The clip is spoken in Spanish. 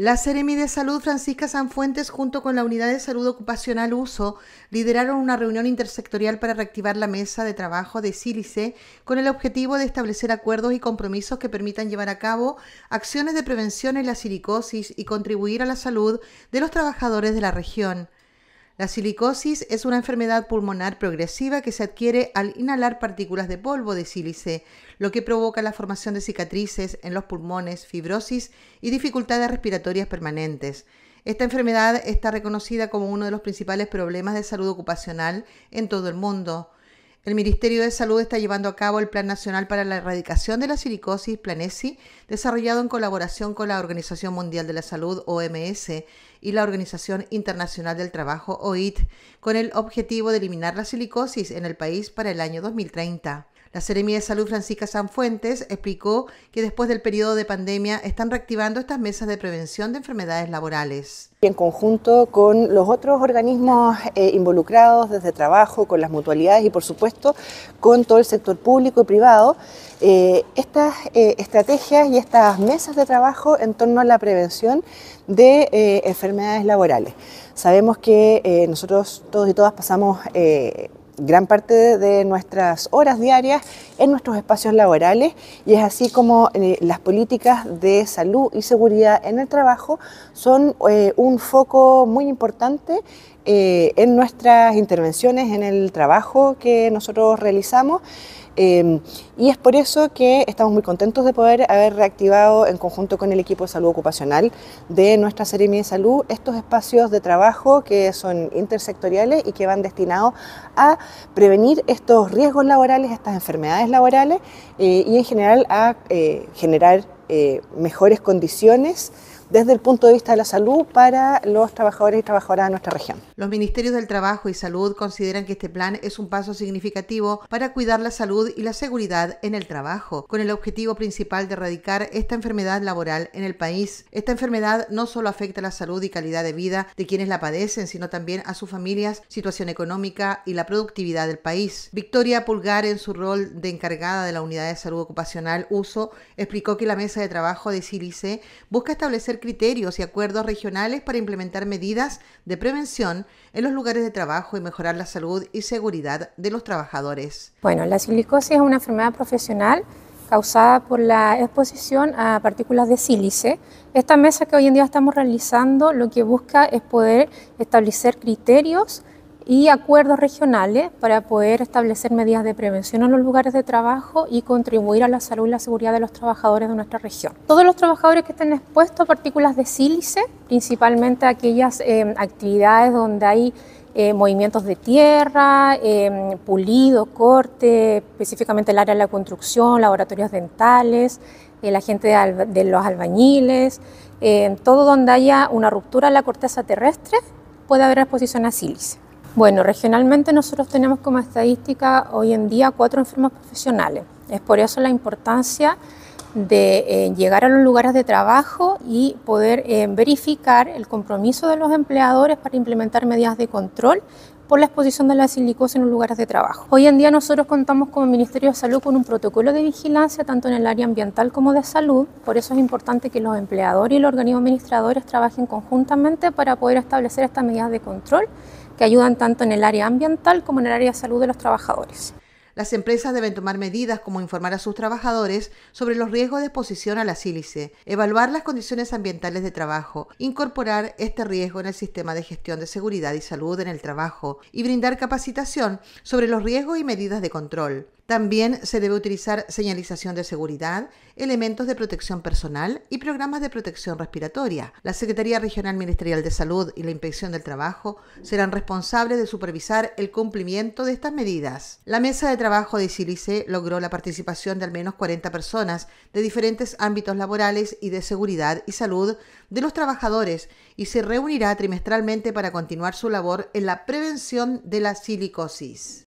La Seremi de Salud Francisca Sanfuentes junto con la Unidad de Salud Ocupacional Uso lideraron una reunión intersectorial para reactivar la mesa de trabajo de Sílice con el objetivo de establecer acuerdos y compromisos que permitan llevar a cabo acciones de prevención en la silicosis y contribuir a la salud de los trabajadores de la región. La silicosis es una enfermedad pulmonar progresiva que se adquiere al inhalar partículas de polvo de sílice, lo que provoca la formación de cicatrices en los pulmones, fibrosis y dificultades respiratorias permanentes. Esta enfermedad está reconocida como uno de los principales problemas de salud ocupacional en todo el mundo. El Ministerio de Salud está llevando a cabo el Plan Nacional para la Erradicación de la Silicosis, PLANESI, desarrollado en colaboración con la Organización Mundial de la Salud, OMS, y la Organización Internacional del Trabajo, OIT, con el objetivo de eliminar la silicosis en el país para el año 2030. La Seremia de Salud Francisca Sanfuentes explicó que después del periodo de pandemia están reactivando estas mesas de prevención de enfermedades laborales. En conjunto con los otros organismos eh, involucrados desde trabajo, con las mutualidades y por supuesto con todo el sector público y privado, eh, estas eh, estrategias y estas mesas de trabajo en torno a la prevención de enfermedades laborales. Sabemos que nosotros todos y todas pasamos gran parte de, nuestras horas diarias en nuestros espacios laborales y es así como eh, las políticas de salud y seguridad en el trabajo son eh, un foco muy importante eh, en nuestras intervenciones en el trabajo que nosotros realizamos. Em, y es por eso que estamos muy contentos de poder haber reactivado en conjunto con el equipo de salud ocupacional de nuestra serie de salud estos espacios de trabajo que son intersectoriales y que van destinados a prevenir estos riesgos laborales, estas enfermedades laborales eh, y en general a eh, generar mejores condiciones desde el punto de vista de la salud para los trabajadores y trabajadoras de nuestra región. Los ministerios del Trabajo y Salud consideran que este plan es un paso significativo para cuidar la salud y la seguridad en el trabajo, con el objetivo principal de erradicar esta enfermedad laboral en el país. Esta enfermedad no solo afecta la salud y calidad de vida de quienes la padecen, sino también a sus familias, situación económica y la productividad del país. Victoria Pulgar, en su rol de encargada de la Unidad de Salud Ocupacional USO, explicó que la mesa de trabajo de Sílice busca establecer criterios y acuerdos regionales para implementar medidas de prevención en los lugares de trabajo y mejorar la salud y seguridad de los trabajadores. Bueno, la silicosis es una enfermedad profesional causada por la exposición a partículas de sílice. Esta mesa que hoy en día estamos realizando lo que busca es poder establecer criterios y acuerdos regionales para poder establecer medidas de prevención en los lugares de trabajo y contribuir a la salud y la seguridad de los trabajadores de nuestra región. Todos los trabajadores que estén expuestos a partículas de sílice, principalmente aquellas eh, actividades donde hay eh, movimientos de tierra, eh, pulido, corte, específicamente el área de la construcción, laboratorios dentales, la gente de, de, los albañiles, todo donde haya una ruptura en la corteza terrestre puede haber exposición a sílice. Bueno, regionalmente nosotros tenemos como estadística hoy en día cuatro enfermos profesionales. Es por eso la importancia de eh, llegar a los lugares de trabajo y poder eh, verificar el compromiso de los empleadores para implementar medidas de control por la exposición de la silicosis en los lugares de trabajo. Hoy en día nosotros contamos como Ministerio de Salud con un protocolo de vigilancia tanto en el área ambiental como de salud, por eso es importante que los empleadores y los organismos administradores trabajen conjuntamente para poder establecer estas medidas de control que ayudan tanto en el área ambiental como en el área de salud de los trabajadores. Las empresas deben tomar medidas como informar a sus trabajadores sobre los riesgos de exposición a la sílice, evaluar las condiciones ambientales de trabajo, incorporar este riesgo en el sistema de gestión de seguridad y salud en el trabajo y brindar capacitación sobre los riesgos y medidas de control. También se debe utilizar señalización de seguridad, elementos de protección personal y programas de protección respiratoria. La Secretaría Regional Ministerial de Salud y la Inspección del Trabajo serán responsables de supervisar el cumplimiento de estas medidas. La mesa de trabajo de Silice logró la participación de al menos 40 personas de diferentes ámbitos laborales y de seguridad y salud de los trabajadores y se reunirá trimestralmente para continuar su labor en la prevención de la silicosis.